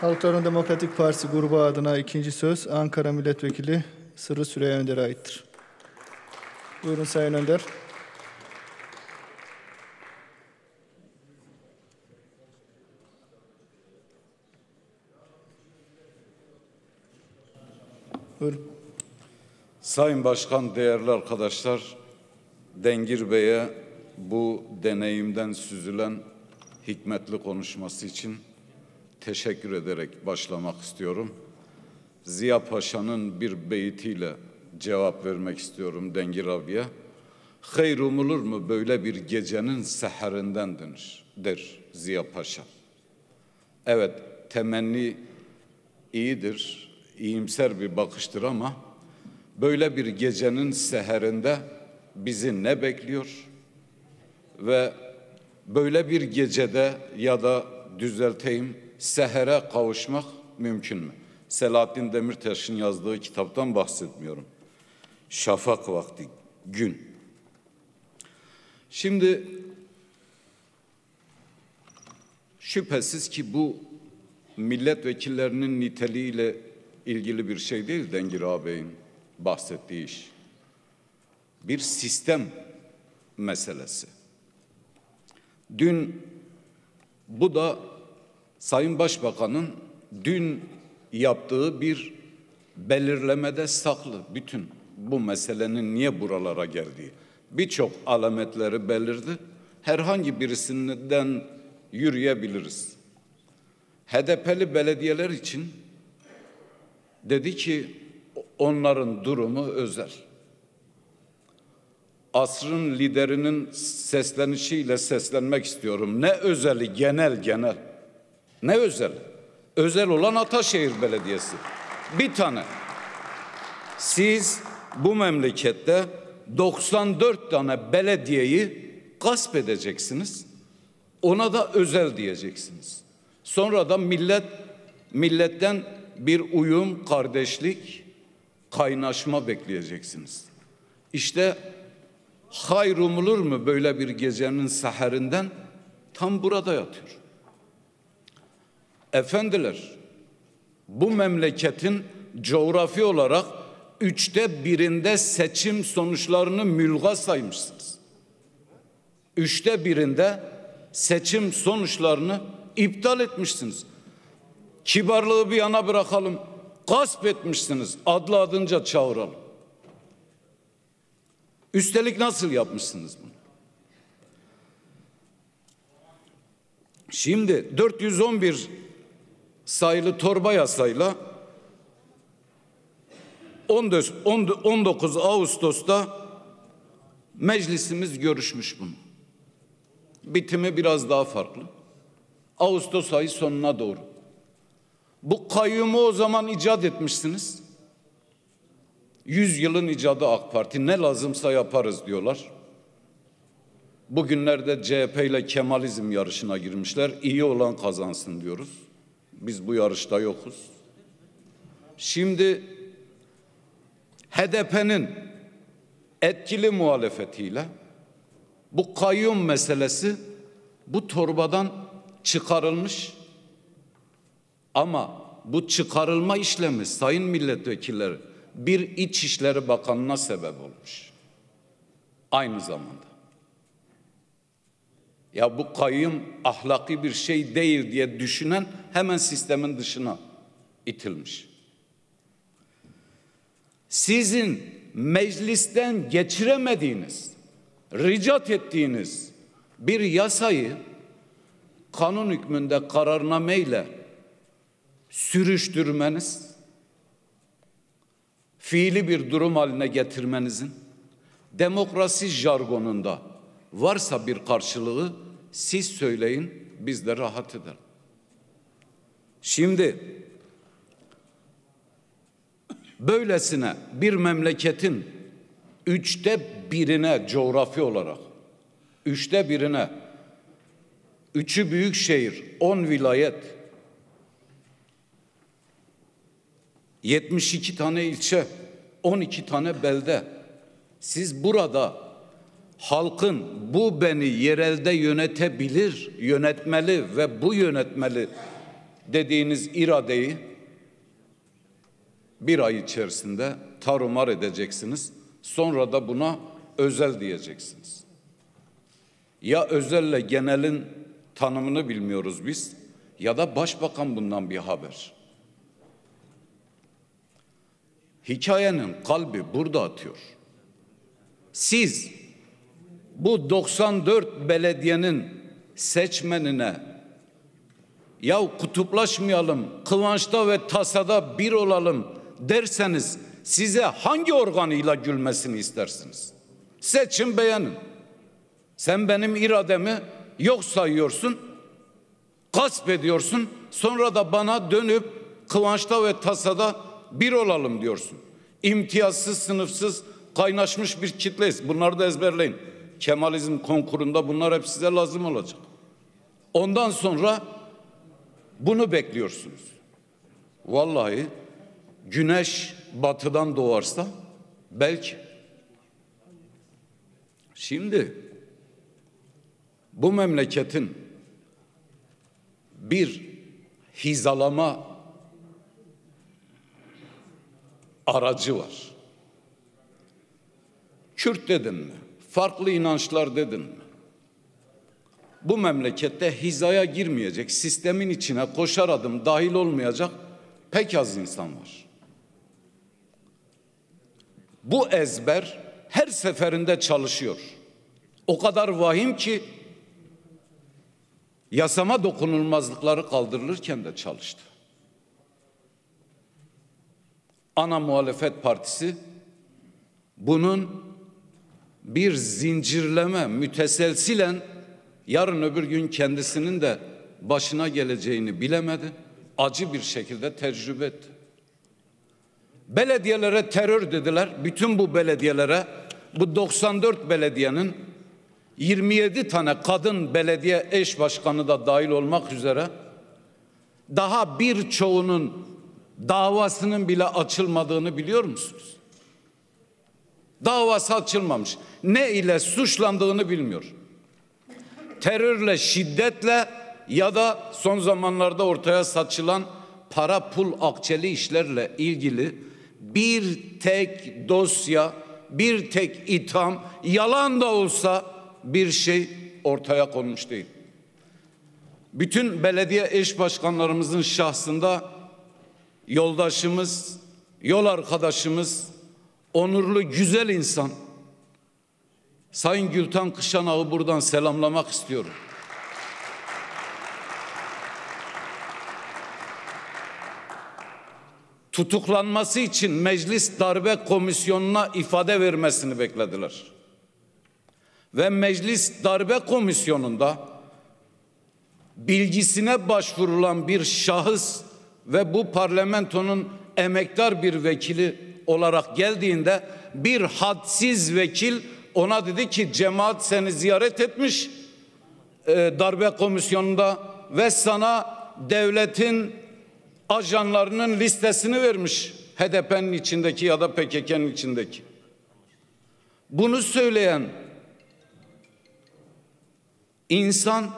Halkların Demokratik Partisi grubu adına ikinci söz Ankara Milletvekili Sırrı Süreyya Önder'e aittir. Buyurun Sayın Önder. Buyurun. Sayın Başkan, değerli arkadaşlar, Dengir Bey'e bu deneyimden süzülen hikmetli konuşması için teşekkür ederek başlamak istiyorum. Ziya Paşa'nın bir beytiyle cevap vermek istiyorum Dengir abiye. Hayır umulur mu böyle bir gecenin seherindendir der Ziya Paşa. Evet temenni iyidir, iyimser bir bakıştır ama böyle bir gecenin seherinde bizi ne bekliyor ve böyle bir gecede ya da düzelteyim sehere kavuşmak mümkün mü? Selahattin Demirtaş'ın yazdığı kitaptan bahsetmiyorum. Şafak vakti, gün. Şimdi şüphesiz ki bu milletvekillerinin niteliğiyle ilgili bir şey değil Dengir ağabeyin bahsettiği iş. Bir sistem meselesi. Dün bu da Sayın Başbakan'ın dün yaptığı bir belirlemede saklı bütün bu meselenin niye buralara geldiği. Birçok alametleri belirdi. Herhangi birisinden yürüyebiliriz. HDP'li belediyeler için dedi ki onların durumu özel. Asrın liderinin seslenişiyle seslenmek istiyorum. Ne özeli genel genel. Ne özel? Özel olan Ataşehir Belediyesi. Bir tane. Siz bu memlekette 94 tane belediyeyi gasp edeceksiniz. Ona da özel diyeceksiniz. Sonra da millet milletten bir uyum, kardeşlik, kaynaşma bekleyeceksiniz. İşte hayır umulur mu böyle bir gecenin saherinden tam burada yatıyor. Efendiler, bu memleketin coğrafi olarak üçte birinde seçim sonuçlarını mülga saymışsınız. Üçte birinde seçim sonuçlarını iptal etmişsiniz. Kibarlığı bir yana bırakalım. Gasp etmişsiniz. Adlı adınca çağıralım. Üstelik nasıl yapmışsınız bunu? Şimdi 411 sayılı torba yasayla 19 Ağustos'ta meclisimiz görüşmüş bunu. Bitimi biraz daha farklı. Ağustos ayı sonuna doğru. Bu kayyumu o zaman icat etmişsiniz. Yüz yılın icadı AK Parti ne lazımsa yaparız diyorlar. Bugünlerde CHP ile Kemalizm yarışına girmişler. İyi olan kazansın diyoruz. Biz bu yarışta yokuz. Şimdi HDP'nin etkili muhalefetiyle bu kayyum meselesi bu torbadan çıkarılmış ama bu çıkarılma işlemi sayın milletvekilleri bir İçişleri Bakanı'na sebep olmuş. Aynı zamanda. Ya bu kayyum ahlaki bir şey değil diye düşünen hemen sistemin dışına itilmiş. Sizin meclisten geçiremediğiniz, ricat ettiğiniz bir yasayı kanun hükmünde kararnameyle sürüştürmeniz, fiili bir durum haline getirmenizin demokrasi jargonunda varsa bir karşılığı siz söyleyin biz de rahat edelim. Şimdi böylesine bir memleketin üçte birine coğrafi olarak üçte birine üçü büyük şehir, on vilayet, 72 tane ilçe, 12 tane belde. Siz burada halkın bu beni yerelde yönetebilir, yönetmeli ve bu yönetmeli dediğiniz iradeyi bir ay içerisinde tarumar edeceksiniz. Sonra da buna özel diyeceksiniz. Ya özelle genelin tanımını bilmiyoruz biz ya da başbakan bundan bir haber. Hikayenin kalbi burada atıyor. Siz bu 94 belediyenin seçmenine ya kutuplaşmayalım, kıvançta ve tasada bir olalım derseniz size hangi organıyla gülmesini istersiniz? Seçin beğenin. Sen benim irademi yok sayıyorsun, gasp ediyorsun. Sonra da bana dönüp kıvançta ve tasada bir olalım diyorsun. İmtiyazsız, sınıfsız, kaynaşmış bir kitleyiz. Bunları da ezberleyin. Kemalizm konkurunda bunlar hep size lazım olacak. Ondan sonra bunu bekliyorsunuz. Vallahi güneş batıdan doğarsa belki. Şimdi bu memleketin bir hizalama aracı var. Kürt dedin mi? Farklı inançlar dedin mi? Bu memlekette hizaya girmeyecek, sistemin içine koşar adım dahil olmayacak pek az insan var. Bu ezber her seferinde çalışıyor. O kadar vahim ki yasama dokunulmazlıkları kaldırılırken de çalıştı. Ana muhalefet partisi bunun bir zincirleme müteselsilen yarın öbür gün kendisinin de başına geleceğini bilemedi. Acı bir şekilde tecrübe etti. Belediyelere terör dediler. Bütün bu belediyelere bu 94 belediyenin 27 tane kadın belediye eş başkanı da dahil olmak üzere daha birçoğunun davasının bile açılmadığını biliyor musunuz? Davası açılmamış. Ne ile suçlandığını bilmiyor. Terörle, şiddetle ya da son zamanlarda ortaya saçılan para pul akçeli işlerle ilgili bir tek dosya, bir tek itham, yalan da olsa bir şey ortaya konmuş değil. Bütün belediye eş başkanlarımızın şahsında yoldaşımız, yol arkadaşımız, onurlu güzel insan Sayın Gültan Kışanağ'ı buradan selamlamak istiyorum. Tutuklanması için Meclis Darbe Komisyonu'na ifade vermesini beklediler. Ve Meclis Darbe Komisyonu'nda bilgisine başvurulan bir şahıs ve bu parlamentonun emektar bir vekili olarak geldiğinde bir hadsiz vekil ona dedi ki cemaat seni ziyaret etmiş e, darbe komisyonunda ve sana devletin ajanlarının listesini vermiş. HDP'nin içindeki ya da PKK'nın içindeki. Bunu söyleyen insan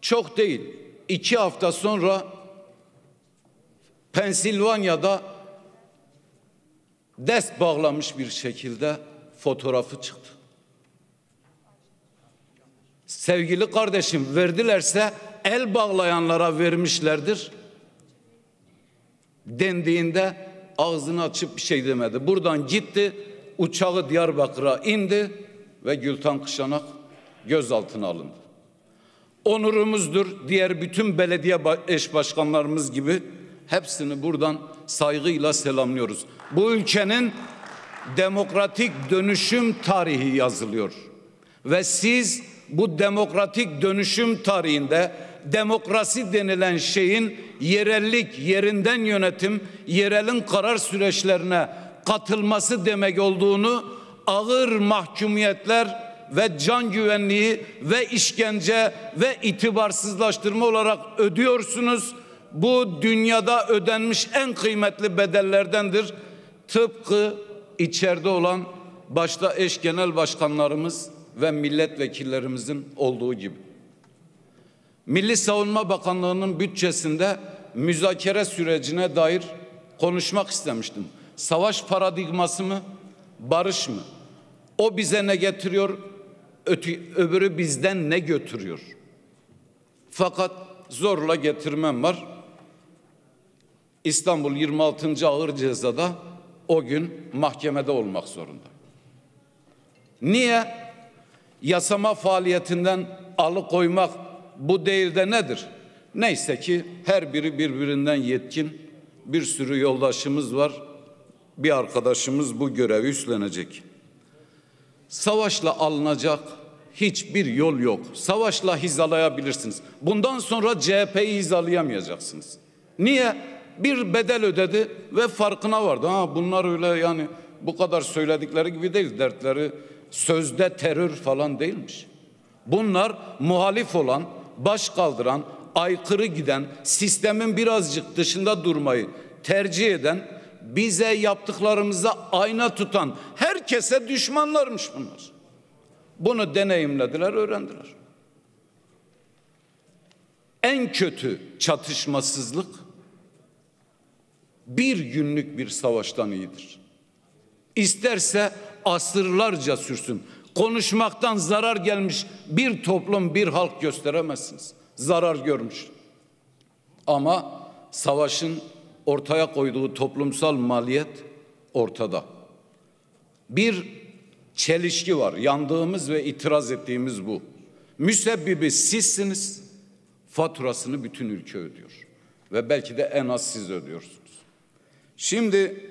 çok değil. iki hafta sonra Pensilvanya'da dest bağlamış bir şekilde fotoğrafı çıktı. Sevgili kardeşim verdilerse el bağlayanlara vermişlerdir. Dendiğinde ağzını açıp bir şey demedi. Buradan gitti uçağı Diyarbakır'a indi ve Gültan Kışanak gözaltına alındı. Onurumuzdur diğer bütün belediye eş başkanlarımız gibi hepsini buradan saygıyla selamlıyoruz. Bu ülkenin demokratik dönüşüm tarihi yazılıyor. Ve siz bu demokratik dönüşüm tarihinde demokrasi denilen şeyin yerellik, yerinden yönetim, yerelin karar süreçlerine katılması demek olduğunu ağır mahkumiyetler ve can güvenliği ve işkence ve itibarsızlaştırma olarak ödüyorsunuz. Bu dünyada ödenmiş en kıymetli bedellerdendir. Tıpkı içeride olan başta eş genel başkanlarımız ve milletvekillerimizin olduğu gibi. Milli Savunma Bakanlığı'nın bütçesinde müzakere sürecine dair konuşmak istemiştim. Savaş paradigması mı, barış mı? O bize ne getiriyor, ötü, öbürü bizden ne götürüyor? Fakat zorla getirmem var. İstanbul 26. Ağır Ceza'da o gün mahkemede olmak zorunda. Niye? Yasama faaliyetinden alıkoymak bu değil de nedir? Neyse ki her biri birbirinden yetkin bir sürü yoldaşımız var. Bir arkadaşımız bu görevi üstlenecek. Savaşla alınacak hiçbir yol yok. Savaşla hizalayabilirsiniz. Bundan sonra CHP'yi hizalayamayacaksınız. Niye? Bir bedel ödedi ve farkına vardı. Ha bunlar öyle yani bu kadar söyledikleri gibi değil. Dertleri sözde terör falan değilmiş. Bunlar muhalif olan, baş kaldıran, aykırı giden, sistemin birazcık dışında durmayı tercih eden, bize yaptıklarımıza ayna tutan herkese düşmanlarmış bunlar. Bunu deneyimlediler, öğrendiler. En kötü çatışmasızlık bir günlük bir savaştan iyidir. İsterse asırlarca sürsün. Konuşmaktan zarar gelmiş bir toplum, bir halk gösteremezsiniz. Zarar görmüş. Ama savaşın ortaya koyduğu toplumsal maliyet ortada. Bir çelişki var. Yandığımız ve itiraz ettiğimiz bu. Müsebbibi sizsiniz. Faturasını bütün ülke ödüyor. Ve belki de en az siz ödüyorsunuz. Şimdi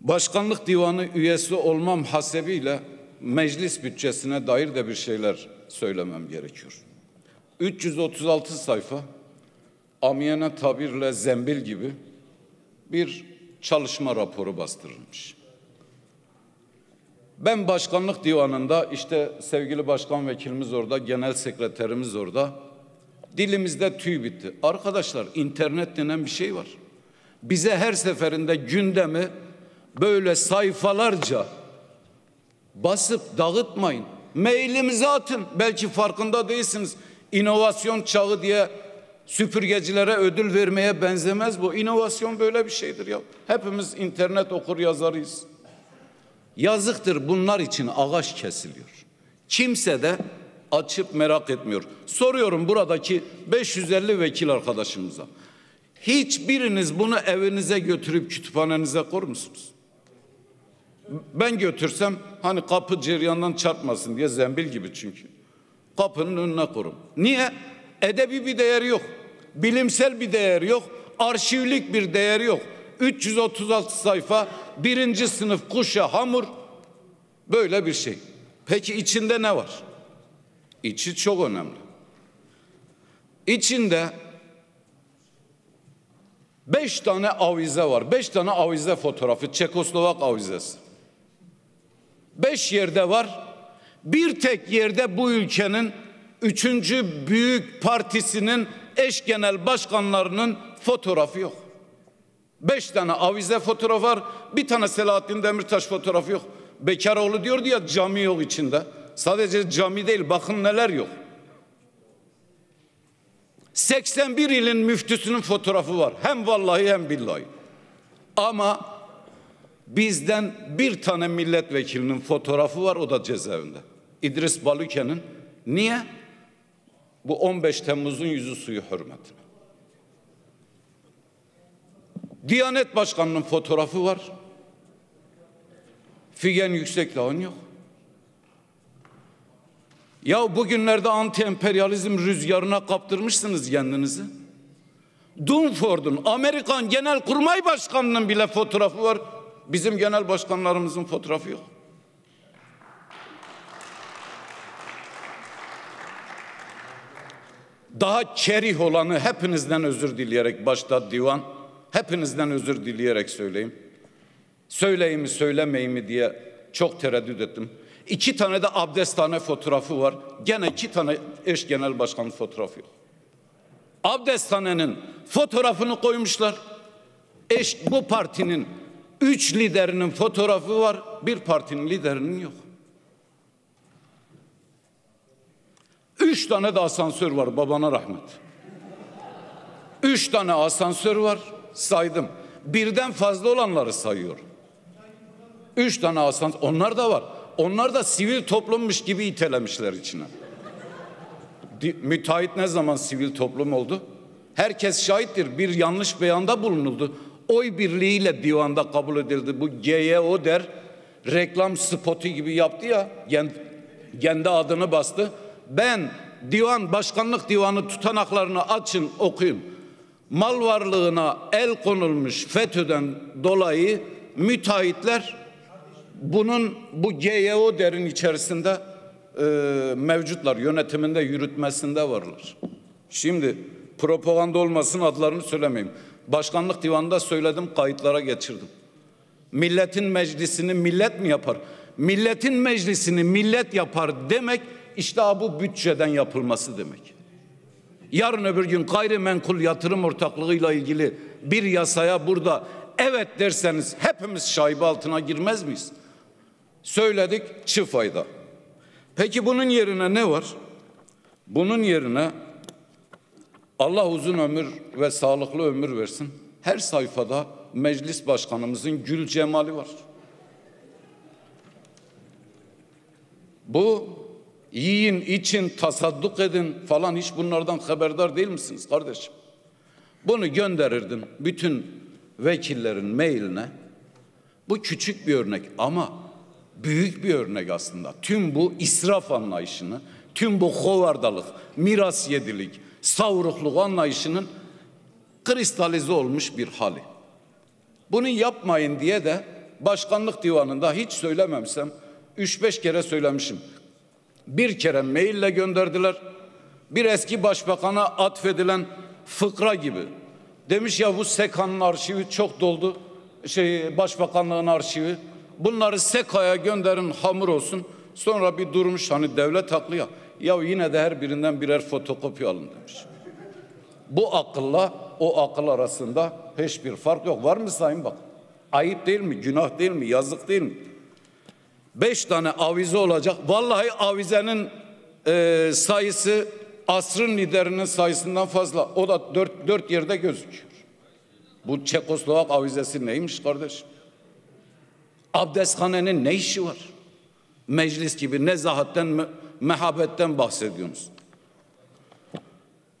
başkanlık divanı üyesi olmam hasebiyle meclis bütçesine dair de bir şeyler söylemem gerekiyor. 336 sayfa amiyane tabirle zembil gibi bir çalışma raporu bastırılmış. Ben başkanlık divanında işte sevgili başkan vekilimiz orada, genel sekreterimiz orada. Dilimizde tüy bitti. Arkadaşlar internet denen bir şey var. Bize her seferinde gündemi böyle sayfalarca basıp dağıtmayın. Mailimize atın. Belki farkında değilsiniz. İnovasyon çağı diye süpürgecilere ödül vermeye benzemez bu. İnovasyon böyle bir şeydir ya. Hepimiz internet okur yazarıyız. Yazıktır bunlar için ağaç kesiliyor. Kimse de açıp merak etmiyor. Soruyorum buradaki 550 vekil arkadaşımıza. Hiçbiriniz bunu evinize götürüp kütüphanenize kour musunuz? Ben götürsem hani kapı ceryandan çarpmasın diye zembil gibi çünkü. Kapının önüne korum. Niye? Edebi bir değeri yok. Bilimsel bir değer yok. Arşivlik bir değer yok. 336 sayfa birinci sınıf kuşa hamur böyle bir şey. Peki içinde ne var? İçi çok önemli. İçinde beş tane avize var. Beş tane avize fotoğrafı. Çekoslovak avizesi. Beş yerde var. Bir tek yerde bu ülkenin üçüncü büyük partisinin eş genel başkanlarının fotoğrafı yok. Beş tane avize fotoğraf var. Bir tane Selahattin Demirtaş fotoğrafı yok. Bekaroğlu diyordu ya cami yok içinde. Sadece cami değil bakın neler yok. 81 ilin müftüsünün fotoğrafı var. Hem vallahi hem billahi. Ama bizden bir tane milletvekilinin fotoğrafı var o da cezaevinde. İdris Balüke'nin. Niye? Bu 15 Temmuz'un yüzü suyu hürmetine. Diyanet Başkanı'nın fotoğrafı var. Figen Yüksekdağ'ın yok. Ya bugünlerde anti emperyalizm rüzgarına kaptırmışsınız kendinizi. Dunford'un Amerikan Genel Kurmay Başkanı'nın bile fotoğrafı var. Bizim genel başkanlarımızın fotoğrafı yok. Daha kerih olanı hepinizden özür dileyerek başta divan hepinizden özür dileyerek söyleyeyim. Söyleyeyim mi söylemeyeyim mi diye çok tereddüt ettim. İki tane de abdesthane fotoğrafı var. Gene iki tane eş genel başkan fotoğrafı yok. Abdesthanenin fotoğrafını koymuşlar. Eş bu partinin üç liderinin fotoğrafı var. Bir partinin liderinin yok. Üç tane de asansör var babana rahmet. Üç tane asansör var saydım. Birden fazla olanları sayıyorum. Üç tane asansör onlar da var. Onlar da sivil toplummuş gibi itelemişler içine. Müteahhit ne zaman sivil toplum oldu? Herkes şahittir. Bir yanlış beyanda bulunuldu. Oy birliğiyle divanda kabul edildi. Bu GYO der reklam spotu gibi yaptı ya. Kendi adını bastı. Ben divan başkanlık divanı tutanaklarını açın okuyun. Mal varlığına el konulmuş FETÖ'den dolayı müteahhitler bunun bu GYO derin içerisinde e, mevcutlar. Yönetiminde, yürütmesinde varlar. Şimdi propaganda olmasın adlarını söylemeyeyim. Başkanlık divanında söyledim, kayıtlara geçirdim. Milletin meclisini millet mi yapar? Milletin meclisini millet yapar demek işte bu bütçeden yapılması demek. Yarın öbür gün gayrimenkul yatırım ortaklığıyla ilgili bir yasaya burada evet derseniz hepimiz şaibe altına girmez miyiz? Söyledik çift fayda. Peki bunun yerine ne var? Bunun yerine Allah uzun ömür ve sağlıklı ömür versin. Her sayfada meclis başkanımızın gül cemali var. Bu yiyin, için, tasadduk edin falan hiç bunlardan haberdar değil misiniz kardeşim? Bunu gönderirdim bütün vekillerin mailine. Bu küçük bir örnek ama büyük bir örnek aslında. Tüm bu israf anlayışını, tüm bu hovardalık, miras yedilik, savrukluk anlayışının kristalize olmuş bir hali. Bunu yapmayın diye de başkanlık divanında hiç söylememişsem 3-5 kere söylemişim. Bir kere maille gönderdiler. Bir eski başbakana atfedilen fıkra gibi. Demiş ya bu SEKA'nın arşivi çok doldu. Şey başbakanlığın arşivi. Bunları SEKA'ya gönderin hamur olsun. Sonra bir durmuş hani devlet haklı ya. Ya yine de her birinden birer fotokopi alın demiş. Bu akılla o akıl arasında hiçbir fark yok. Var mı sayın bak? Ayıp değil mi? Günah değil mi? Yazık değil mi? Beş tane avize olacak. Vallahi avizenin e, sayısı asrın liderinin sayısından fazla. O da dört, dört yerde gözüküyor. Bu Çekoslovak avizesi neymiş kardeş? Abdesthanenin ne işi var? Meclis gibi nezahatten, me- mehabetten bahsediyorsunuz.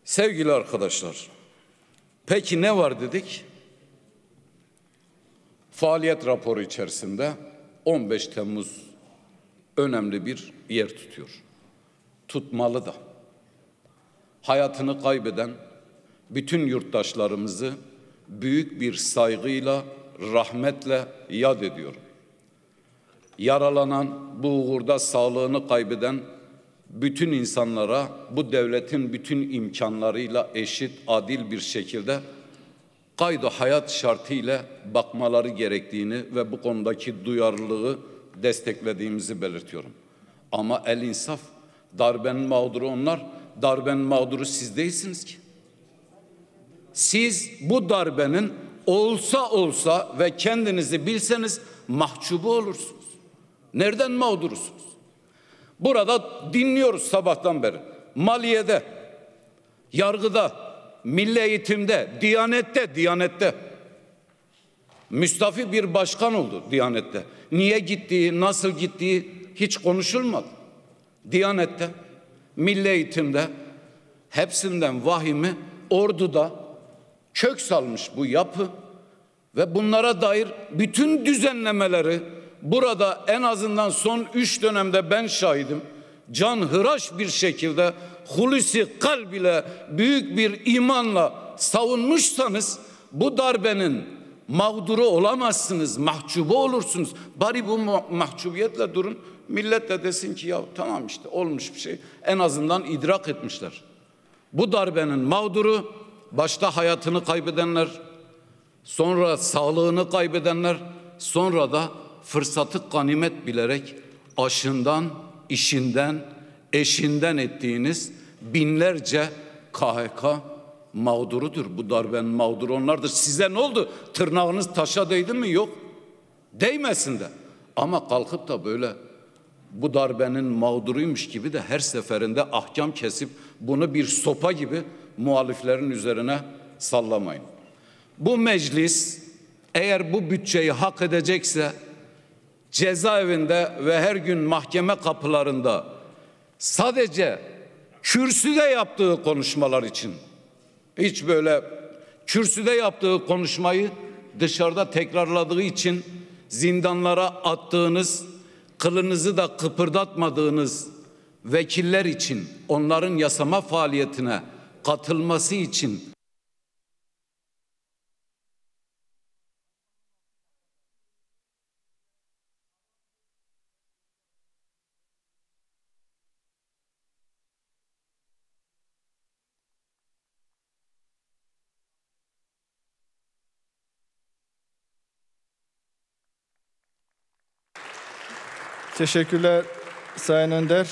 Sevgili arkadaşlar, peki ne var dedik? Faaliyet raporu içerisinde 15 Temmuz önemli bir yer tutuyor. Tutmalı da. Hayatını kaybeden bütün yurttaşlarımızı büyük bir saygıyla, rahmetle yad ediyorum. Yaralanan, bu uğurda sağlığını kaybeden bütün insanlara bu devletin bütün imkanlarıyla eşit, adil bir şekilde kaydı hayat şartıyla bakmaları gerektiğini ve bu konudaki duyarlılığı desteklediğimizi belirtiyorum. Ama el insaf, darbenin mağduru onlar, darbenin mağduru siz değilsiniz ki. Siz bu darbenin olsa olsa ve kendinizi bilseniz mahcubu olursunuz. Nereden mağdursunuz? Burada dinliyoruz sabahtan beri. Maliyede, yargıda, milli eğitimde, diyanette, diyanette. Müstafi bir başkan oldu Diyanet'te. Niye gittiği, nasıl gittiği hiç konuşulmadı. Diyanet'te, milli eğitimde hepsinden vahimi orduda kök salmış bu yapı ve bunlara dair bütün düzenlemeleri burada en azından son üç dönemde ben şahidim. Can hıraş bir şekilde hulusi kalb ile büyük bir imanla savunmuşsanız bu darbenin mağduru olamazsınız, mahcubu olursunuz. Bari bu ma- mahcubiyetle durun. Millet de desin ki ya tamam işte olmuş bir şey. En azından idrak etmişler. Bu darbenin mağduru başta hayatını kaybedenler, sonra sağlığını kaybedenler, sonra da fırsatı ganimet bilerek aşından, işinden, eşinden ettiğiniz binlerce KHK mağdurudur. Bu darbenin mağduru onlardır. Size ne oldu? Tırnağınız taşa değdi mi? Yok. Değmesin de. Ama kalkıp da böyle bu darbenin mağduruymuş gibi de her seferinde ahkam kesip bunu bir sopa gibi muhaliflerin üzerine sallamayın. Bu meclis eğer bu bütçeyi hak edecekse cezaevinde ve her gün mahkeme kapılarında sadece kürsüde yaptığı konuşmalar için hiç böyle kürsüde yaptığı konuşmayı dışarıda tekrarladığı için zindanlara attığınız kılınızı da kıpırdatmadığınız vekiller için onların yasama faaliyetine katılması için Teşekkürler Sayın Önder.